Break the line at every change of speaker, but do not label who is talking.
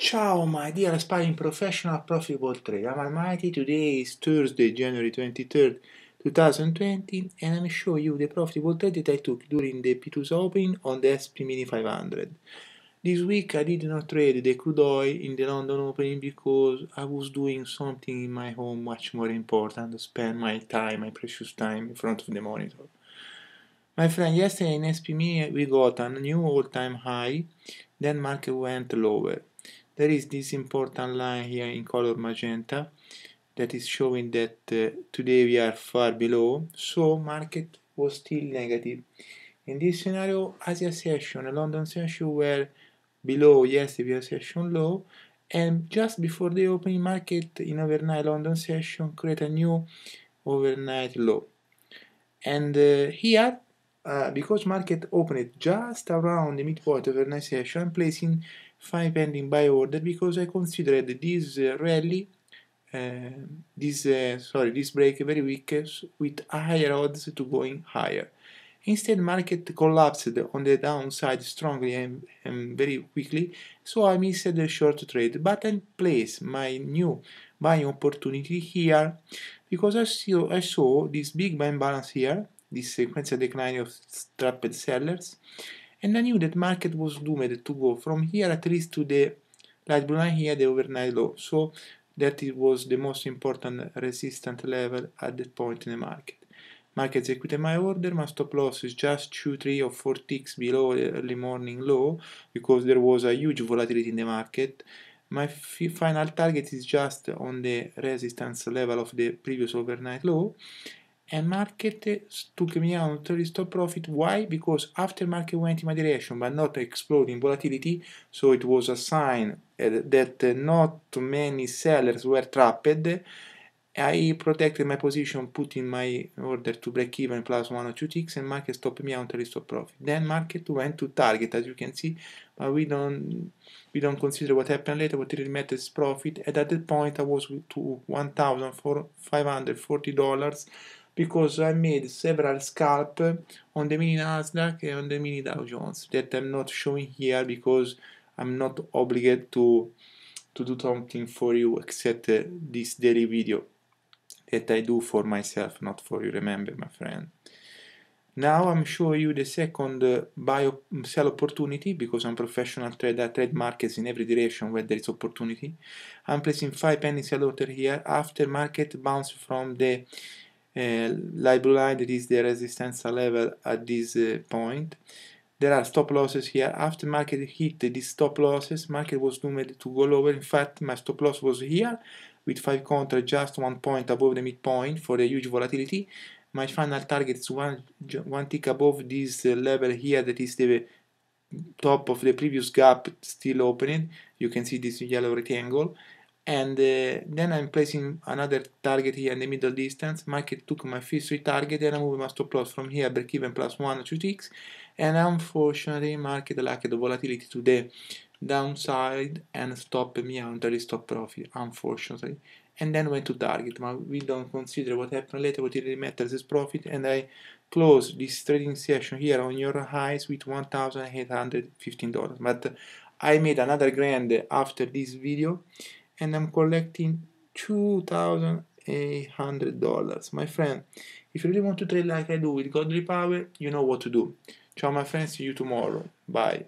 Ciao my dear aspiring professional profitable trader, I'm Almighty, today is Thursday, January 23rd, 2020 and I'm showing you the profitable trade that I took during the P2's opening on the SP Mini 500. This week I did not trade the crude oil in the London opening because I was doing something in my home much more important to spend my time, my precious time in front of the monitor. My friend, yesterday in SP Mini we got a new all-time high, then market went lower there is this important line here in color magenta that is showing that uh, today we are far below so market was still negative. In this scenario Asia session and London session were below yesterday session low and just before the opening market in overnight London session create a new overnight low. And uh, here uh, because market opened just around the midpoint overnight session placing 5 pending buy order because I considered this uh, rally uh, this uh, sorry this break very weak with higher odds to going higher. Instead market collapsed on the downside strongly and, and very quickly so I missed the short trade. But I placed my new buying opportunity here because I saw, I saw this big buying balance here this sequential decline of trapped sellers and I knew that market was doomed to go from here at least to the light blue line here, the overnight low. So that it was the most important resistance level at that point in the market. Market executed my order, my stop loss is just 2, 3 or 4 ticks below the early morning low because there was a huge volatility in the market. My final target is just on the resistance level of the previous overnight low and market took me out to stop profit. Why? Because after market went in my direction but not exploding volatility, so it was a sign that not many sellers were trapped. I protected my position, putting my order to break even plus one or two ticks, and market stopped me out to stop profit. Then market went to target, as you can see, but we don't we don't consider what happened later. What really matters is profit. And at that point, I was to one thousand five hundred forty dollars because I made several scalp on the mini Nasdaq and on the mini Dow Jones that I'm not showing here because I'm not obligated to to do something for you except uh, this daily video that I do for myself, not for you, remember my friend. Now I'm showing you the second uh, buy sell opportunity because I'm professional trader, I trade markets in every direction where there is opportunity. I'm placing 5 pending sell order here after market bounce from the light blue line that is the resistance level at this uh, point. There are stop losses here. After market hit these stop losses market was doomed to go lower. In fact my stop loss was here with 5 contra just one point above the midpoint for the huge volatility. My final target is one one tick above this uh, level here that is the top of the previous gap still opening. You can see this yellow rectangle and uh, then I'm placing another target here in the middle distance. Market took my first three target and I move my stop loss from here break even plus one or two ticks and unfortunately market lacked the volatility to the downside and stopped me under the stop profit unfortunately. And then went to target but we don't consider what happened later what really matters is profit. And I close this trading session here on your highs with $1,815 but I made another grand after this video and I'm collecting $2,800. My friend, if you really want to trade like I do with godly power, you know what to do. Ciao my friends, see you tomorrow. Bye.